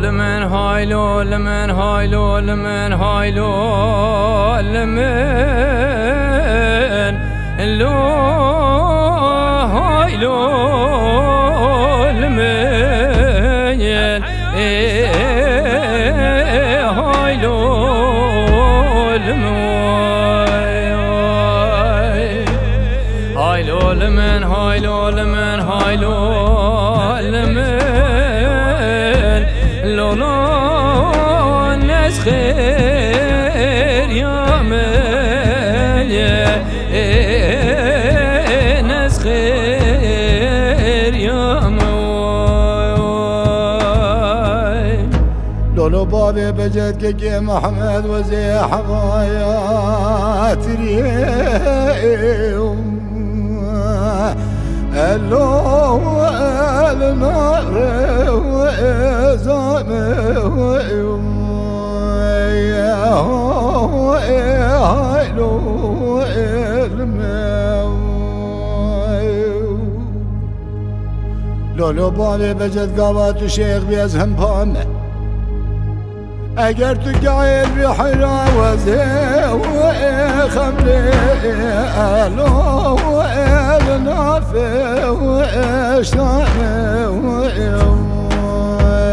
لمن هايلو لمن هايلو لمن هايلو لمن لو هايلو لمن هايلو لمن هايلو لمن هايلو لمن هايلو لمن لولو الناس خير يا مالي ناس خير يا مواي لولو بابي بجد كي محمد وزي حبايا تريم قال النار لو بالي بجد قوا الشيخ بيزهم بیز هم پامه اگر تو قایل بی الو و النافه و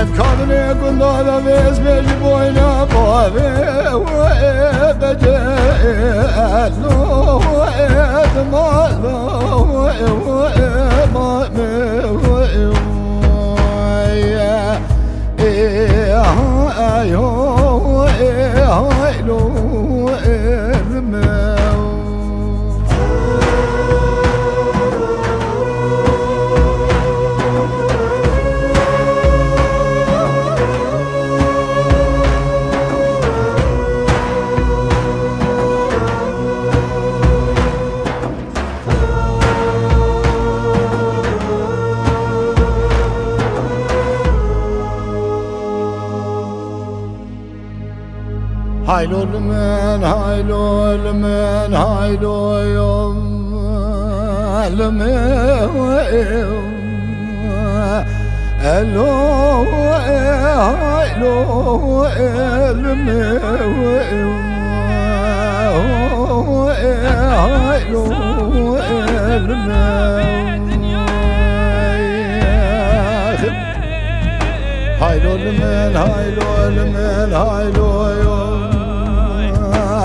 At kabine kundala vez beli boyna bave ve bece ello edmala ve mame ve ya e ha ayo haylol men haylol men hayloyum elmeyum Elo e haylo elmeyum e haylo elmeyum Haylol men haylol men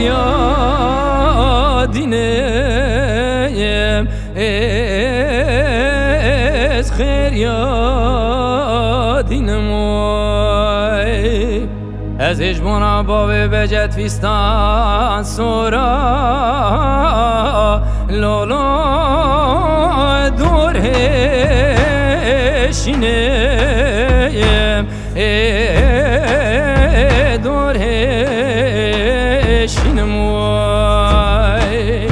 یادینم از خیر یادینم از اجبونا به بجت فیستان سورا لولا دور هشینم دور وای موای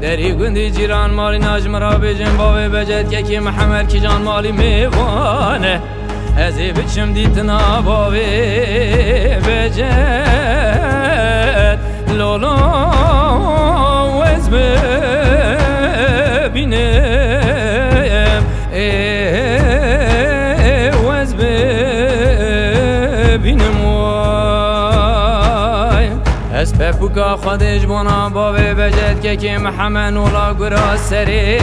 دری گندی جیران مالی نجم را بجن باوی بجد یکی محمد کی جان مالی میوانه این بچم دیتنا باوی پپوکا خودش بنا با بجد که که محمد نولا گرا سری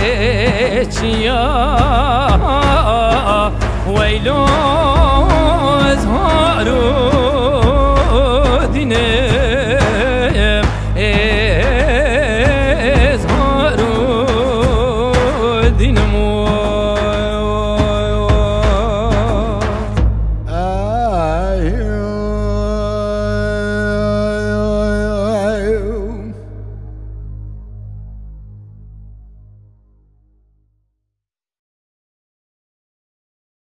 چیا ویلو از هارو